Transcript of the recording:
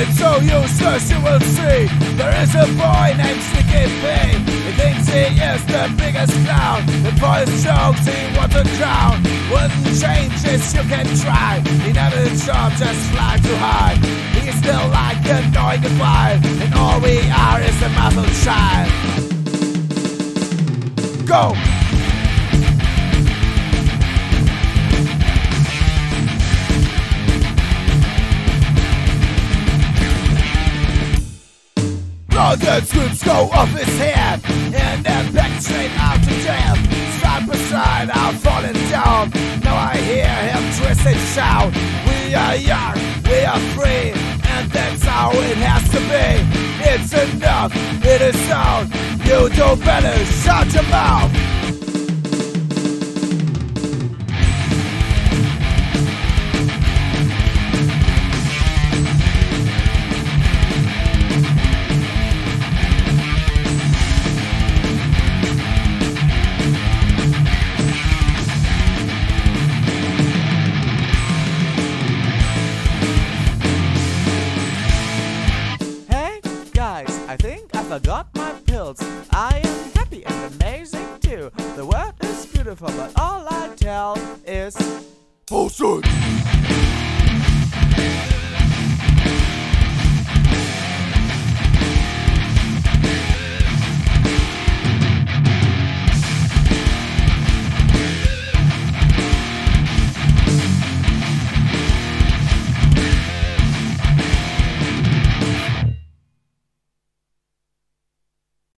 It's so useless, you will see. There is a boy named Sticky biggest clown. For his jokes, he wants to drown. Wouldn't change this, you can try. He never job, just fly too high. He's still like annoying goodbye. And all we are is a muzzle child. Go! Blood and screams go off his head Now I hear him twist and shout. We are young, we are free And that's how it has to be. It's enough, it is on You do better shut your mouth forgot my pills. I am happy and amazing too. The world is beautiful, but all I tell is Bullshit!